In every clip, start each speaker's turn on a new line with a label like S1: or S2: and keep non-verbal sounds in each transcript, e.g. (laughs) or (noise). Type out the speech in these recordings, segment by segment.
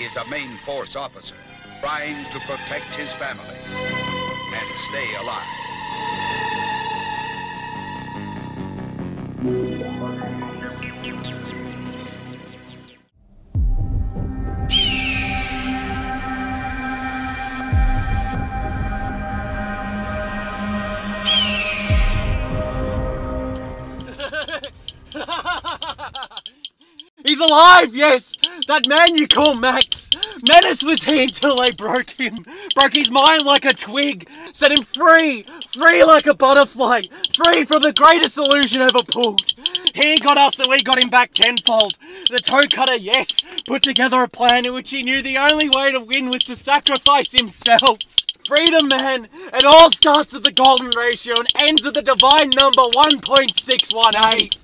S1: is a main force officer trying to protect his family and stay alive. (laughs)
S2: He's alive, yes! That man you call Max! Menace was here until they broke him. Broke his mind like a twig. Set him free! Free like a butterfly! Free from the greatest illusion ever pulled! He got us and we got him back tenfold. The Toecutter, yes, put together a plan in which he knew the only way to win was to sacrifice himself. Freedom, man! It all starts with the golden ratio and ends with the divine number 1.618.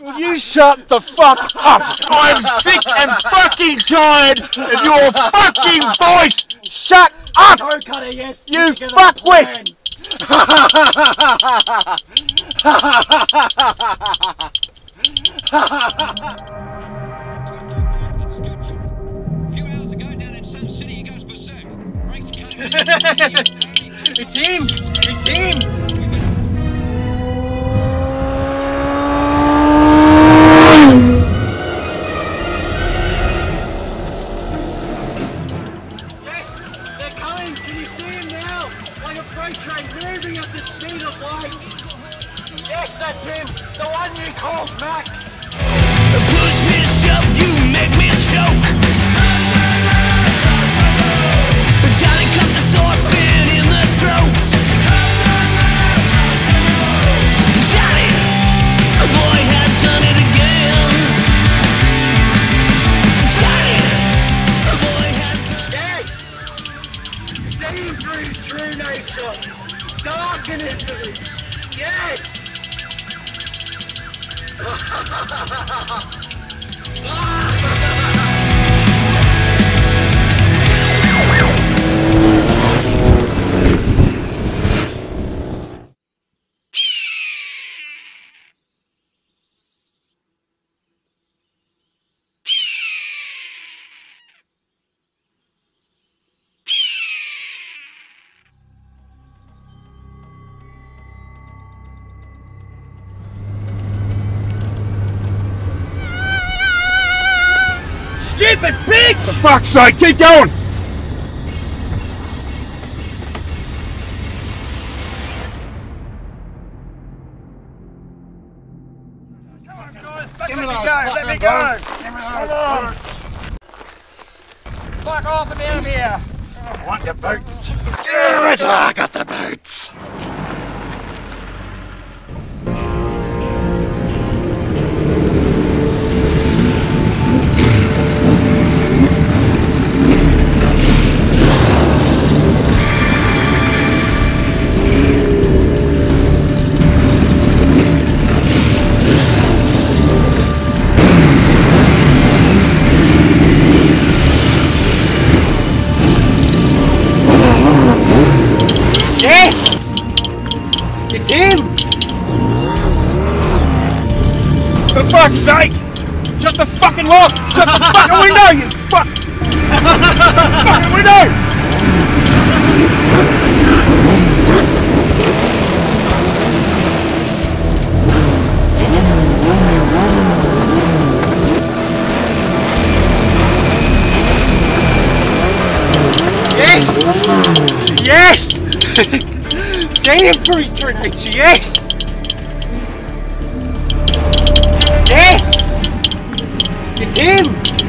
S3: Will you shut the fuck up? I'm sick and fucking tired of your fucking voice! Shut up!
S2: Toecutter, yes.
S3: You fuckwit!
S2: plan. (laughs) (laughs) Him! It's him! Yes! They're coming! Can you see him now? Like a freight train moving at the speed of light! Yes, that's him! The one you called Max!
S4: Push me, shove you, make me choke.
S2: Ah!
S3: Stupid bitch! For fuck's sake, keep going! Give me those Let me go! Give me Come on! Fuck off and out of here! I want your boots! Damn it! Ah, I got the boots!
S2: Him!
S3: For fuck's sake! Shut the fucking lock! Shut the fucking window, you fuck! fucking window!
S2: Yes! Yes! (laughs) Through his true yes! Yes! It's him!